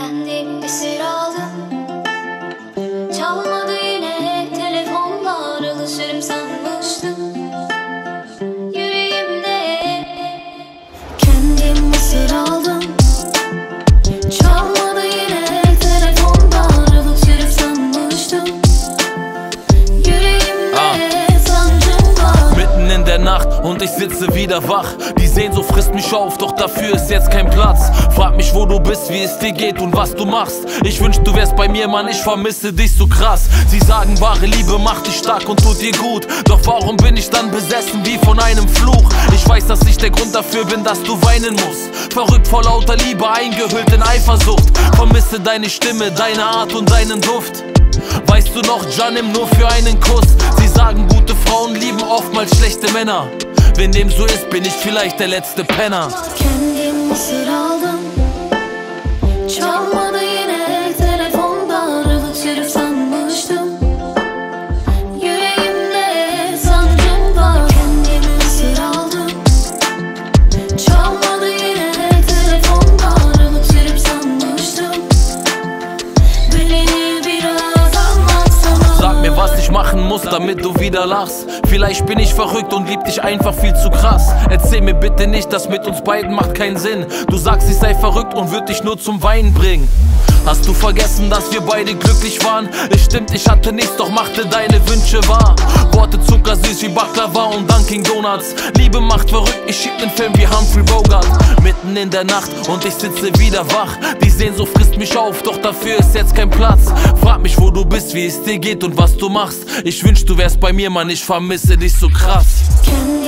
And der Nacht und ich sitze wieder wach. Die Sehnsucht frisst mich auf, doch dafür ist jetzt kein Platz. Frag mich, wo du bist, wie es dir geht und was du machst. Ich wünsch, du wärst bei mir, Mann, ich vermisse dich so krass. Sie sagen, wahre Liebe macht dich stark und tut dir gut. Doch warum bin ich dann besessen wie von einem Fluch? Ich weiß, dass ich der Grund dafür bin, dass du weinen musst. Verrückt vor lauter Liebe, eingehüllt in Eifersucht. Vermisse deine Stimme, deine Art und deinen Duft. Weißt du noch, Janim nur für einen Kuss? Sie sagen, gute oftmals schlechte Männer. Wenn dem so ist, bin ich vielleicht der letzte Penner. Machen muss, damit du wieder lachst. Vielleicht bin ich verrückt und lieb dich einfach viel zu krass. Erzähl mir bitte nicht, das mit uns beiden macht keinen Sinn. Du sagst, ich sei verrückt und würd dich nur zum Weinen bringen. Hast du vergessen, dass wir beide glücklich waren? Es stimmt, ich hatte nichts, doch machte deine Wünsche wahr. Worte zuckersüß wie Baklava und Dunkin Donuts. Liebe macht verrückt, ich schieb nen Film wie Humphrey Bogart. Mitten in der Nacht und ich sitze wieder wach. Die Sehnsucht frisst mich auf, doch dafür ist jetzt kein Platz. Frag mich, wo du bist, wie es dir geht und was du machst. Ich wünsch, du wärst bei mir, Mann, ich vermisse dich so krass. Kendim